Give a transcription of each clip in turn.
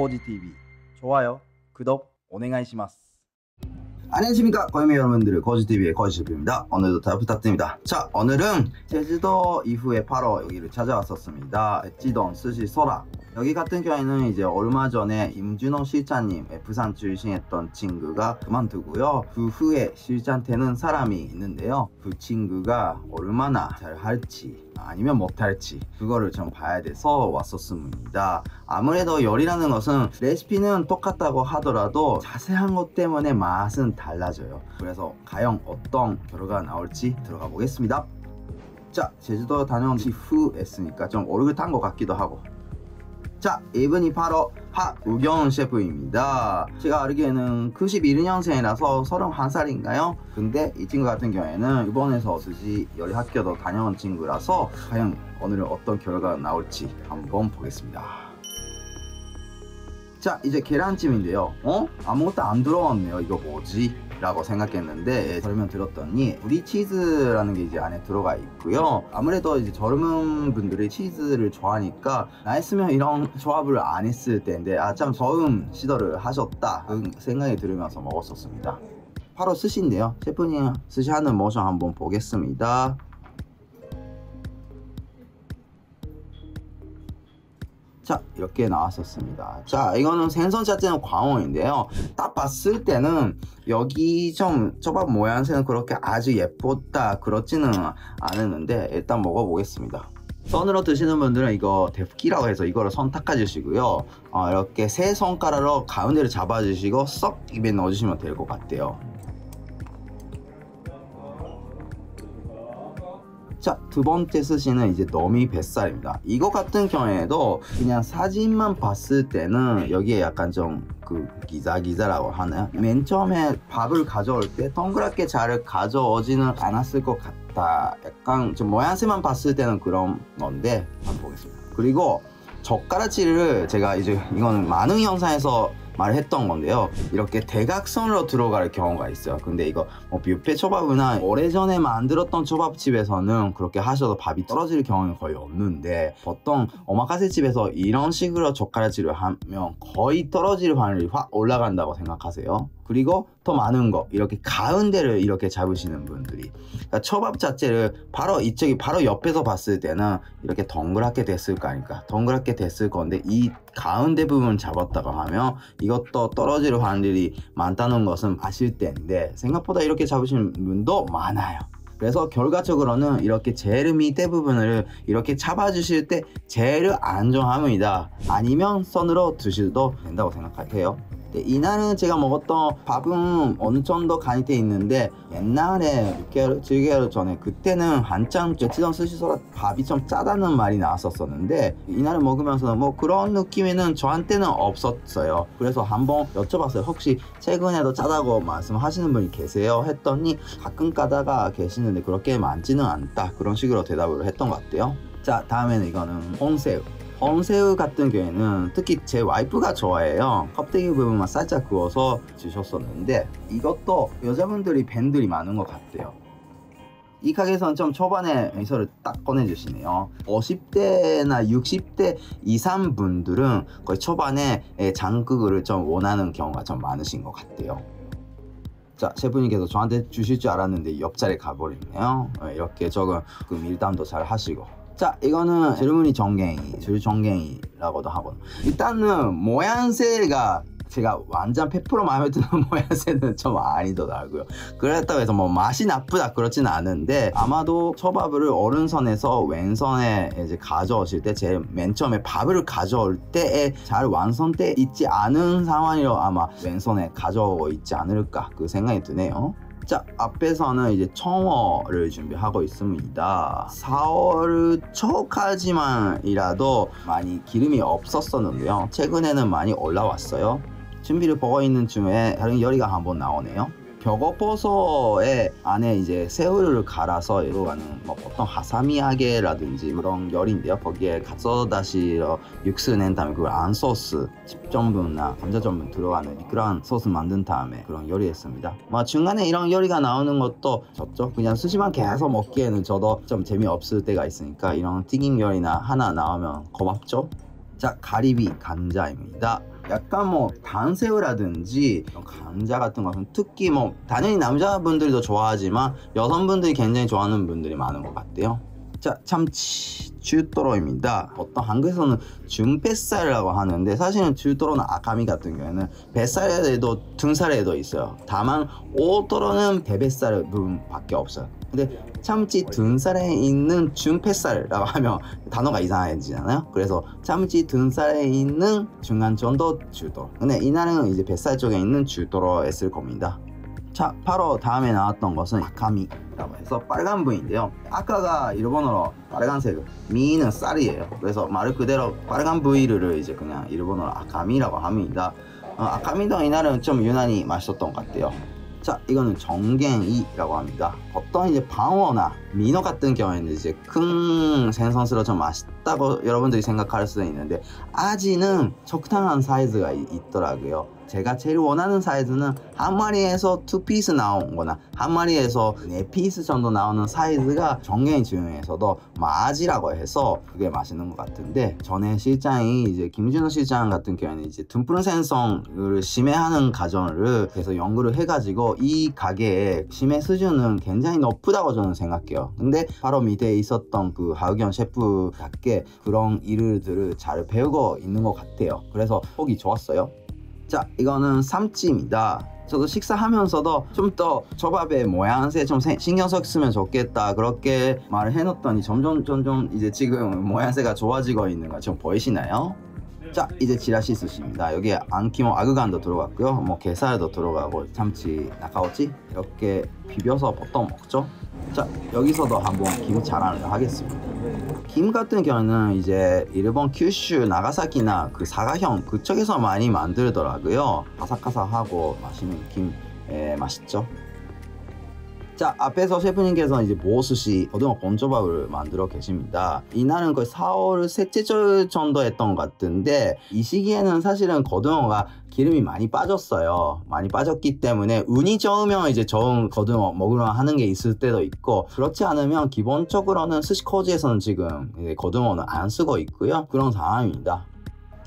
코지TV 좋아요, 구독, 오네가이시마스. 안녕하십니까 거미 여러분들 거지TV의 거지셰프입니다. 오늘도 잘 부탁드립니다. 자 오늘은 제주도 이후에 바로 여기를 찾아왔었습니다. 찌동 스시 소라 여기 같은 경우에는 이제 얼마 전에 임준호 실장님 부산 출신했던 친구가 그만두고요. 그 후에 실장 되는 사람이 있는데요. 그 친구가 얼마나 잘 할지 아니면 못할지 그거를 좀 봐야 돼서 왔었습니다. 아무래도 요리라는 것은 레시피는 똑같다고 하더라도 자세한 것 때문에 맛은 달라져요. 그래서 과연 어떤 결과가 나올지 들어가 보겠습니다. 자 제주도 다녀온 후에 했으니까 좀 오르긋한 것 같기도 하고 자, 이분이 바로 박우경 셰프입니다. 제가 알기에는 91년생이라서 31살인가요? 근데 이 친구 같은 경우에는 일본에서 스시 요리 학교도 다녀온 친구라서 과연 오늘은 어떤 결과가 나올지 한번 보겠습니다. 자, 이제 계란찜인데요. 어? 아무것도 안 들어왔네요. 이거 뭐지? 라고 생각했는데 설명 들었더니 브리치즈라는 게 이제 안에 들어가 있고요 아무래도 이제 젊은 분들이 치즈를 좋아하니까 나 했으면 이런 조합을 안 했을 텐데 아참 처음 시도를 하셨다 그 생각이 들으면서 먹었었습니다 바로 스시인데요 셰프님 스시 하는 모션 한번 보겠습니다 자 이렇게 나왔었습니다. 자 이거는 생선 자체는 광어인데요. 딱 봤을 때는 여기 좀 초밥 모양새는 그렇게 아주 예뻤다 그렇지는 않았는데 일단 먹어보겠습니다. 손으로 드시는 분들은 이거 데프기라고 해서 이거를 손 닦아주시고요. 어, 이렇게 세 손가락으로 가운데를 잡아주시고 쏙 입에 넣어주시면 될 것 같아요 두 번째 스시는 이제 너미 뱃살입니다. 이거 같은 경우에도 그냥 사진만 봤을 때는 여기에 약간 좀 그 기자기자라고 하나요? 맨 처음에 밥을 가져올 때 동그랗게 잘 가져오지는 않았을 것 같다. 약간 좀 모양새만 봤을 때는 그런 건데 한번 보겠습니다. 그리고 젓가락질을 제가 이제 이거는 많은 영상에서 말했던 건데요. 이렇게 대각선으로 들어갈 경우가 있어요. 근데 이거 뭐 뷔페 초밥이나 오래전에 만들었던 초밥집에서는 그렇게 하셔도 밥이 떨어질 경우는 거의 없는데 보통 오마카세 집에서 이런 식으로 젓가락질을 하면 거의 떨어질 확률이 확 올라간다고 생각하세요 그리고 더 많은 거 이렇게 가운데를 이렇게 잡으시는 분들이. 그러니까 초밥 자체를 바로 이쪽이 바로 옆에서 봤을 때는 이렇게 동그랗게 됐을 거 아닙니까? 동그랗게 됐을 건데 이 가운데 부분 잡았다고 하면 이것도 떨어질 확률이 많다는 것은 아실 텐데 생각보다 이렇게 잡으시는 분도 많아요 그래서 결과적으로는 이렇게 제일 밑에 부분을 이렇게 잡아주실 때 제일 안정합니다. 아니면 손으로 드셔도 된다고 생각해요. 네, 이날은 제가 먹었던 밥은 어느 정도 간이 돼 있는데 옛날에 6개월, 7개월 전에 그때는 한참 제치던 스시소라 밥이 좀 짜다는 말이 나왔었었는데 이날을 먹으면서 뭐 그런 느낌에는 저한테는 없었어요. 그래서 한번 여쭤봤어요. 혹시 최근에도 짜다고 말씀하시는 분이 계세요? 했더니 가끔 가다가 계시는 데 그렇게 많지는 않다. 그런 식으로 대답을 했던 것 같아요. 자 다음에는 이거는 홍새우. 홍새우 같은 경우에는 특히 제 와이프가 좋아해요. 껍데기 부분만 살짝 구워서 주셨었는데 이것도 여자분들이 밴들이 많은 것 같아요. 이 가게에서는 좀 초반에 미소를 딱 꺼내주시네요. 50대나 60대 이상 분들은 거의 초반에 장국을 좀 원하는 경우가 좀 많으신 것 같아요 자 셰프님께서 저한테 주실 줄 알았는데 옆자리에 가버리네요. 이렇게 조금 그 밀담도 잘 하시고. 자 이거는 질문이 정갱이 줄정갱이라고도 하고. 일단은 모양새가 제가 완전 100% 마음에 드는 모양새는 좀 아니더라고요. 그렇다고 해서 뭐 맛이 나쁘다 그렇지는 않은데 아마도 초밥을 오른손에서 왼손에 이제 가져오실 때 제일 맨 처음에 밥을 가져올 때에 잘 완성돼 있지 않은 상황이라 아마 왼손에 가져오고 있지 않을까 그 생각이 드네요. 자 앞에서는 이제 청어를 준비하고 있습니다. 4월 초까지만이라도 많이 기름이 없었었는데요. 최근에는 많이 올라왔어요 준비를 보고 있는 중에 다른 요리가 한번 나오네요. 벽어버섯에 안에 이제 새우를 갈아서 들어가는 뭐 보통 하사미하게라든지 그런 요리인데요. 거기에 갓소다시 육수 낸 다음에 그걸 안 소스 집전분이나 감자전분 들어가는 그런 소스 만든 다음에 그런 요리했습니다. 뭐 중간에 이런 요리가 나오는 것도 좋죠. 그냥 수시만 계속 먹기에는 저도 좀 재미없을 때가 있으니까 이런 튀김 요리나 하나 나오면 고맙죠. 자 가리비 감자입니다 약간 뭐 단새우라든지 감자 같은 것은 특히 뭐 당연히 남자분들도 좋아하지만 여성분들이 굉장히 좋아하는 분들이 많은 것 같아요. 자, 참치 주토로입니다. 보통 한국에서는 중뱃살이라고 하는데 사실은 주토로는 아카미 같은 경우에는 뱃살에도 등살에도 있어요. 다만 오토로는 배뱃살 부분밖에 없어요. 근데 참치 등살에 있는 중뱃살이라고 하면 단어가 이상해지잖아요. 그래서 참치 등살에 있는 중간 정도 주토로. 근데 이날은 이제 뱃살 쪽에 있는 주토로에 쓸 겁니다. 자, 바로 다음에 나왔던 것은 아카미라고 해서 빨간 부위인데요. 아까가 일본어로 빨간색, 미는 쌀이에요. 그래서 말 그대로 빨간 부위를 이제 그냥 일본어로 아카미라고 합니다. 어, 아카미도 이날은 좀 유난히 맛있었던 것 같아요. 자, 이거는 정갱이라고 합니다. 어떤 이제 방어나 민어 같은 경우에는 이제 큰 생선스러 좀 맛있다고 여러분들이 생각할 수도 있는데 あじ는 적당한 사이즈가 있, 더라고요 제가 제일 원하는 사이즈는 한 마리에서 two piece 나온 거나 한 마리에서 네 piece 정도 나오는 사이즈가 전갱이 중에서도 まあじ라고 해서 그게 맛있는 것 같은데 전에 실장이 이제 김준호 실장 같은 경우에는 이제 등푸른 생선을 しめ하는 과정을 계속 연구를 해가지고 이 가게의 しめ 수준은 굉장히 높다고 저는 생각해요. 근데 바로 밑에 있었던 그 하우경 셰프답게 그런 일들을 잘 배우고 있는 것 같아요. 그래서 보기 좋았어요. 자 이거는 삼찌입니다 저도 식사하면서도 좀 더 초밥의 모양새 좀 신경 썼으면 좋겠다 그렇게 말을 해놓더니 점점 점점 이제 지금 모양새가 좋아지고 있는 거 좀 보이시나요? 자 이제 지라시 스시입니다. 여기에 안키모 아그간도 들어갔고요. 뭐 게살도 들어가고 참치 나카오치 이렇게 비벼서 보통 먹죠. 자 여기서도 한번 김 자랑을 하겠습니다. 김 같은 경우는 이제 일본 큐슈 나가사키나 그 사가형 그쪽에서 많이 만들더라고요. 바삭바삭하고 맛있는 김. 에, 맛있죠 자 앞에서 셰프님께서 이제 모스시 고등어 본조밥을 만들어 계십니다. 이날은 거의 4월 셋째 주 정도 했던 것 같은데 이 시기에는 사실은 고등어가 기름이 많이 빠졌어요. 많이 빠졌기 때문에 운이 좋으면 이제 좋은 고등어 먹으러 하는 게 있을 때도 있고 그렇지 않으면 기본적으로는 스시코지에서는 지금 고등어는 안 쓰고 있고요. 그런 상황입니다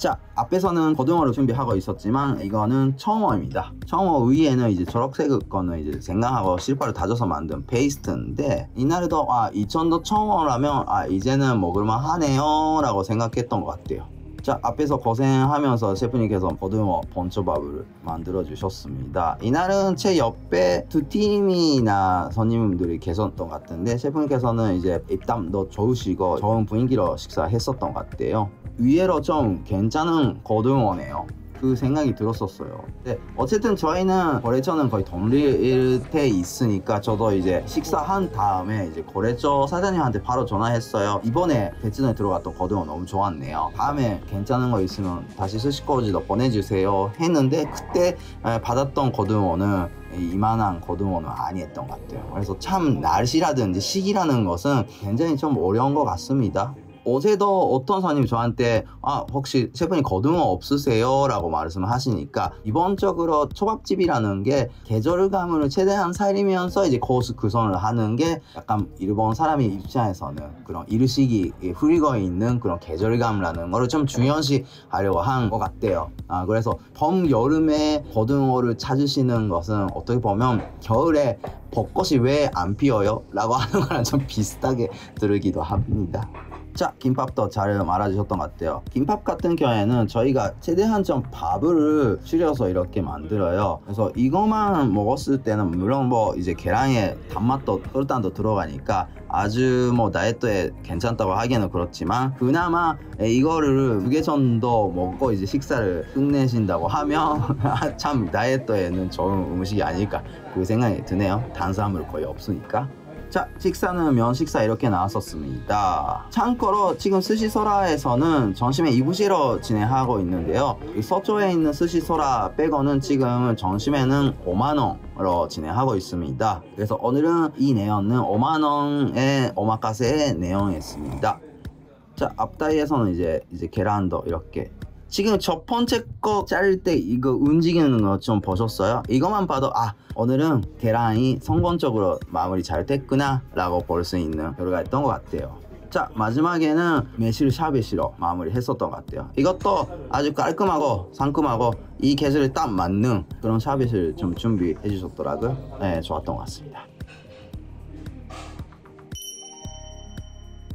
자 앞에서는 고등어를 준비하고 있었지만 이거는 청어입니다. 청어 위에는 이제 초록색 거는 이제 생강하고 실파를 다져서 만든 페이스트인데 이날에도 아이 정도 청어라면 아 이제는 먹을만 하네요 라고 생각했던 것 같아요 자 앞에서 고생하면서 셰프님께서 고등어 본초밥을 만들어 주셨습니다. 이날은 제 옆에 두 팀이나 손님들이 계셨던 것 같은데 셰프님께서는 이제 입담도 좋으시고 좋은 분위기로 식사했었던 것 같아요. 위에로 좀 괜찮은 고등어네요 그 생각이 들었었어요. 근데 어쨌든 저희는 거래처는 거의 동리일태 있으니까 저도 이제 식사한 다음에 이제 거래처 사장님한테 바로 전화했어요. 이번에 대전에 들어갔던 고등어 너무 좋았네요. 다음에 괜찮은 거 있으면 다시 스시코지도 보내주세요. 했는데 그때 받았던 고등어는 이만한 고등어는 아니었던 것 같아요. 그래서 참 날씨라든지 시기라는 것은 굉장히 좀 어려운 것 같습니다. 어제도 어떤 사람이 저한테 아 혹시 셰프님 거등어 없으세요? 라고 말씀을 하시니까 기본적으로 초밥집이라는 게 계절감을 최대한 살리면서 이제 코스 구성을 하는 게 약간 일본 사람의 입장에서는 그런 이르시기 흐리고 있는 그런 계절감이라는 거를 좀 중요시 하려고 한 것 같대요 아 그래서 봄 여름에 거등어를 찾으시는 것은 어떻게 보면 겨울에 벚꽃이 왜 안 피어요? 라고 하는 거랑 좀 비슷하게 들으기도 합니다 자 김밥도 잘 말아주셨던 것 같아요. 김밥 같은 경우에는 저희가 최대한 좀 밥을 줄여서 이렇게 만들어요. 그래서 이것만 먹었을 때는 물론 뭐 이제 계란에 단맛도 혈단도 들어가니까 아주 뭐 다이어트에 괜찮다고 하기에는 그렇지만 그나마 이거를 두 개 정도 먹고 이제 식사를 끝내신다고 하면 참 다이어트에는 좋은 음식이 아닐까 그 생각이 드네요. 탄수화물 거의 없으니까 자 식사는 면 식사 이렇게 나왔었습니다. 참고로 지금 스시소라에서는 점심에 이부시로 진행하고 있는데요. 서초에 있는 스시소라 빼고는 지금 점심에는 5만원으로 진행하고 있습니다. 그래서 오늘은 이 내용은 5만원의 오마카세의 내용이었습니다. 자 앞다이에서는 이제 이제 계란도 이렇게 지금 첫 번째 거 자를 때 이거 움직이는 거 좀 보셨어요? 이것만 봐도 아 오늘은 계란이 성공적으로 마무리 잘 됐구나 라고 볼 수 있는 결과였던 것 같아요 자 마지막에는 매실 샤베시로 마무리 했었던 것 같아요. 이것도 아주 깔끔하고 상큼하고 이 계절에 딱 맞는 그런 샤베시를 좀 준비해 주셨더라고요. 네, 좋았던 것 같습니다.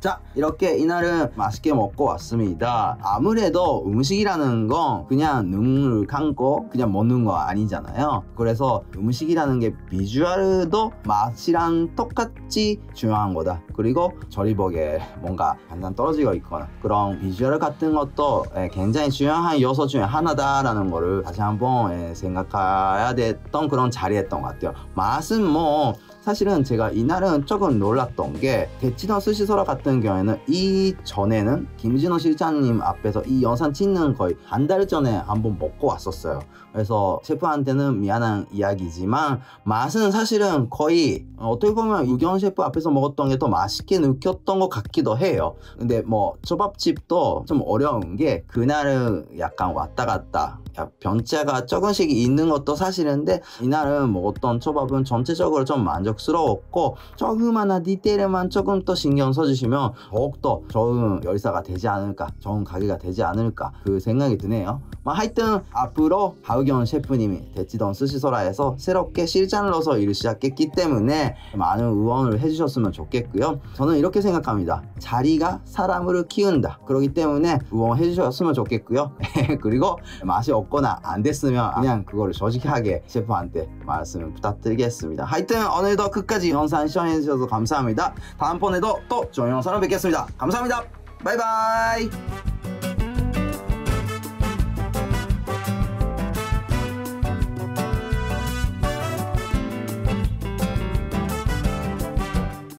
자 이렇게 이날은 맛있게 먹고 왔습니다. 아무래도 음식이라는 건 그냥 눈을 감고 그냥 먹는 거 아니잖아요. 그래서 음식이라는 게 비주얼도 맛이랑 똑같이 중요한 거다. 그리고 조리복에 뭔가 간단 떨어지고 있거나 그런 비주얼 같은 것도 예, 굉장히 중요한 요소 중에 하나다라는 거를 다시 한번 예, 생각해야 됐던 그런 자리였던 것 같아요. 맛은 뭐 사실은 제가 이날은 조금 놀랐던 게 대치동 스시소라 같은 경우에는 이 전에는 김진호 실장님 앞에서 이 영상 찍는 거의 한 달 전에 한번 먹고 왔었어요. 그래서 셰프한테는 미안한 이야기지만 맛은 사실은 거의 어떻게 보면 유경 셰프 앞에서 먹었던 게 더 맛있게 느꼈던 것 같기도 해요. 근데 뭐 초밥집도 좀 어려운 게 그날은 약간 왔다 갔다 변자가 조금씩 있는 것도 사실인데 이날은 먹었던 초밥은 전체적으로 좀 만족 스러웠고 조그마한 디테일에만 조금 더 신경 써주시면 더욱더 좋은 열사가 되지 않을까 좋은 가게가 되지 않을까 그 생각이 드네요. 뭐 하여튼 앞으로 하우경 셰프님이 대치동 스시소라에서 새롭게 실장으로서 일을 시작했기 때문에 많은 응원을 해주셨으면 좋겠고요. 저는 이렇게 생각합니다. 자리가 사람을 키운다. 그렇기 때문에 응원해 주셨으면 좋겠고요. 그리고 맛이 없 없거나 안 됐으면 그냥 그거를 조직하게 셰프한테 말씀을 부탁드리겠습니다. 하여튼 오늘도 끝까지 영상 시청해 주셔서 감사합니다. 다음번에도 또 좋은 영상으로 뵙겠습니다. 감사합니다. 바이바이.